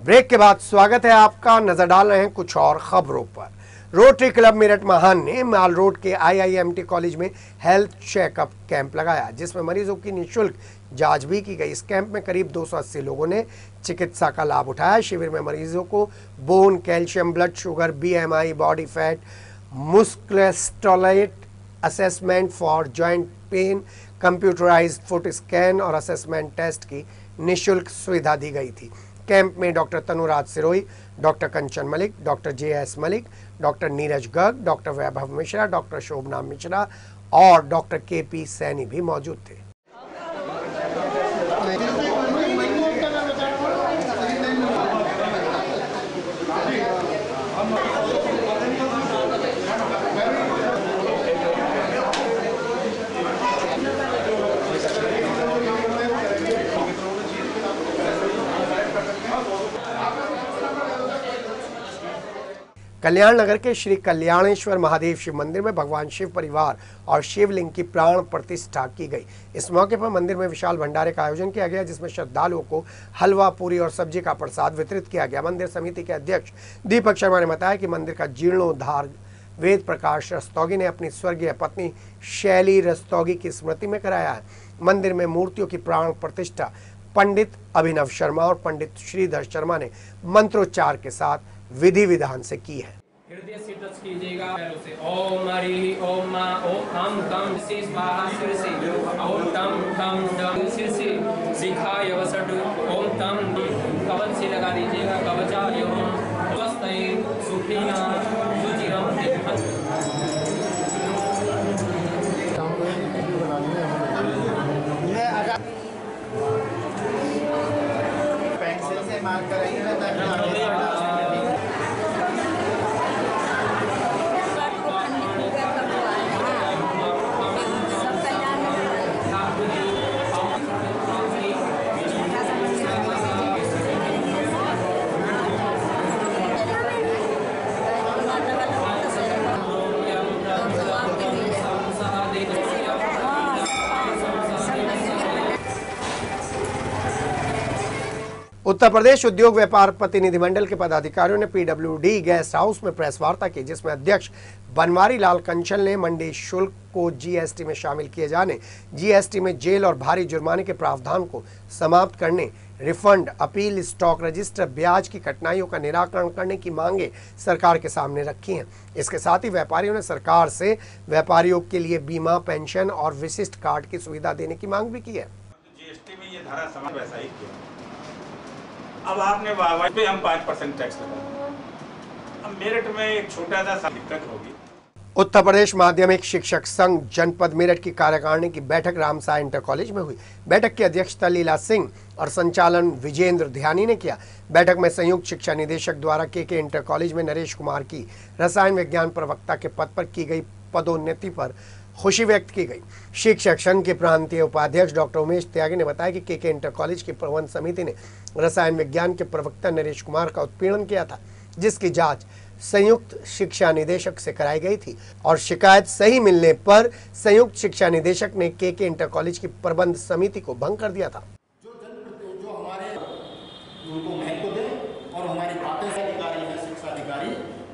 Break के बाद स्वागत है आपका। नज़र डाल रहे हैं कुछ और खबरों पर। रोटरी क्लब मेरठ महान ने माल रोड के आईआईएमटी कॉलेज में हेल्थ चेकअप कैंप लगाया, जिसमें मरीजों की निशुल्क जाँच भी की गई। इस कैंप में करीब 280 लोगों ने चिकित्सा का लाभ उठाया। शिविर में मरीजों को bone, calcium, blood sugar BMI body fat musculoskeletal assessment for joint pain computerize foot scan और असेसमेंट टेस्ट की निशुल्क सुविधा दी गई थी। कैंप में doctor Tanuraj Sirohi, doctor Kanchan Malik, doctor J S Malik, doctor Neeraj Garg, doctor Vaibhav Mishra, doctor Shobhana Mishra और doctor के पी सैनी भी मौजूद थे। कल्याण नगर के श्री कल्याणेश्वर महादेव शिव मंदिर में भगवान शिव परिवार और शिवलिंग की प्राण प्रतिष्ठा की गई। इस मौके पर मंदिर में विशाल भंडारे का आयोजन किया गया, जिसमें श्रद्धालुओं को हलवा, पूरी और सब्ज़ी का प्रसाद वितरित किया गया। मंदिर समिति के अध्यक्ष दीपक शर्मा ने बताया कि मंदिर का जीर्णोद्धार वेद प्रकाश रस्तौगी ने अपनी स्वर्गीय पत्नी शैली रस्तौगी की स्मृति में कराया है। मंदिर में मूर्तियों की प्राण प्रतिष्ठा, पंडित अभिनव शर्मा और पंडित श्रीधर शर्मा ने मंत्रोच्चार के साथ विधि विधान से की है। हृदय से टच कीजिएगा पैरों से। ओम हरि ओम मा ओम हम कम से स्वाहा सिर से। ओम डम सिर से। शिखाय वसट ओम तम कवच से लगा दीजिएगा कवचाय ओम स्वस्थ सुखिना सुचिरम पेंसिल से मार्क उत्तर प्रदेश उद्योग व्यापार प्रतिनिधिमंडल के पदाधिकारियों ने पीडब्ल्यूडी गेस्ट हाउस में प्रेस वार्ता की, जिसमें अध्यक्ष बनवारी लाल कंचल ने मंडी शुल्क को जीएसटी में शामिल किए जाने, जीएसटी में जेल और भारी जुर्माने के प्रावधान को समाप्त करने, रिफंड, अपील, स्टॉक रजिस्टर, ब्याज की कठिनाइयों का निराकरण करने की मांगे सरकार के सामने रखी हैं। इसके साथ ही व्यापारियों ने सरकार से व्यापारियों के लिए बीमा, पेंशन और विशिष्ट कार्ड की सुविधा देने की मांग भी की है। जीएसटी में ये धारा अब आपने वाहवाही पे हम पाँच परसेंट टैक्स लगा अब मेरठ में एक छोटा सा दिक्कत होगी। उत्तर प्रदेश माध्यमिक शिक्षक संघ जनपद मेरठ की कार्यकारिणी की बैठक रामसा इंटर कॉलेज में हुई। बैठक की अध्यक्षता लीला सिंह और संचालन विजेंद्र ध्यानी ने किया। बैठक में संयुक्त शिक्षा निदेशक द्वारा के के इंटर कॉलेज में नरेश कुमार की रसायन विज्ञान प्रवक्ता के पद पर की गई पदोन्नति पर खुशी व्यक्त की गई। शिक्षक संघ के प्रांतीय उपाध्यक्ष डॉक्टर उमेश त्यागी ने बताया कि के के इंटर कॉलेज की प्रबंध समिति ने रसायन विज्ञान के प्रवक्ता नरेश कुमार का उत्पीड़न किया था, जिसकी जाँच संयुक्त शिक्षा निदेशक से कराई गई थी और शिकायत सही मिलने पर संयुक्त शिक्षा निदेशक ने के के इंटर कॉलेज की प्रबंध समिति को भंग कर दिया था। जो हमारे उनको महत्व दें और शिक्षा अधिकारी,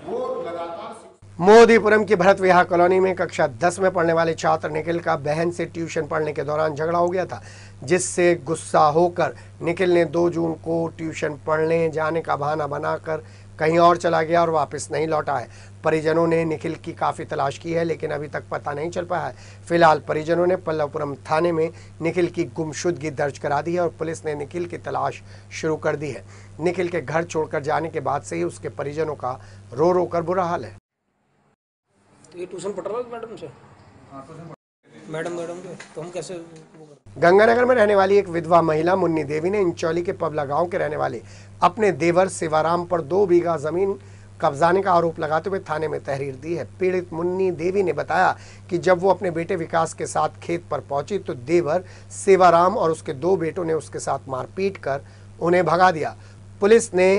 वो लगातार मोदीपुरम की भरत विहार कॉलोनी में कक्षा 10 में पढ़ने वाले छात्र निखिल का बहन से ट्यूशन पढ़ने के दौरान झगड़ा हो गया था, जिससे गुस्सा होकर निखिल ने 2 जून को ट्यूशन पढ़ने जाने का बहाना बनाकर कहीं और चला गया और वापस नहीं लौटा है। परिजनों ने निखिल की काफ़ी तलाश की है, लेकिन अभी तक पता नहीं चल पाया है। फ़िलहाल परिजनों ने पल्लवपुरम थाने में निखिल की गुमशुदगी दर्ज करा दी है और पुलिस ने निखिल की तलाश शुरू कर दी है। निखिल के घर छोड़कर जाने के बाद से ही उसके परिजनों का रो रो कर बुरा हाल है। तो ये ट्यूशन पढ़ रहा है मैडम से? मैडम मैडम तो हम कैसे गंगानगर में रहने वाली एक विधवा महिला मुन्नी देवी ने इंचौली के पबला गाँव के रहने वाले अपने देवर शिवाराम पर दो बीघा ज़मीन कब्जाने का आरोप लगाते हुए थाने में तहरीर दी है। पीड़ित मुन्नी देवी ने बताया कि जब वो अपने बेटे विकास के साथ खेत पर पहुँची तो देवर सेवाराम और उसके दो बेटों ने उसके साथ मारपीट कर उन्हें भगा दिया। पुलिस ने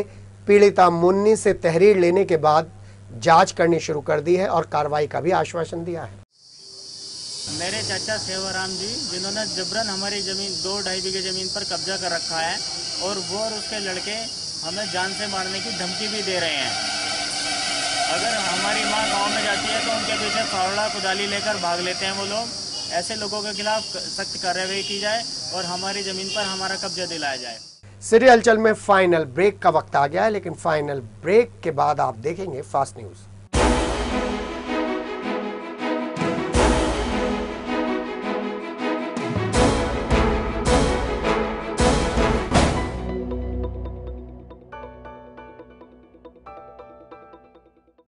पीड़िता मुन्नी से तहरीर लेने के बाद जाँच करनी शुरू कर दी है और कार्रवाई का भी आश्वासन दिया है। मेरे चाचा सेवाराम जी, जिन्होंने जबरन हमारी ज़मीन, दो ढाई बीघे ज़मीन पर कब्जा कर रखा है और वो और उसके लड़के हमें जान से मारने की धमकी भी दे रहे हैं। अगर हमारी माँ गाँव में जाती है तो उनके पीछे फावड़ा, कुदाली लेकर भाग लेते हैं वो लोग। ऐसे लोगों के खिलाफ सख्त कार्रवाई की जाए और हमारी ज़मीन पर हमारा कब्जा दिलाया जाए। सिटी हलचल में फाइनल ब्रेक का वक्त आ गया है, लेकिन फाइनल ब्रेक के बाद आप देखेंगे फास्ट न्यूज़।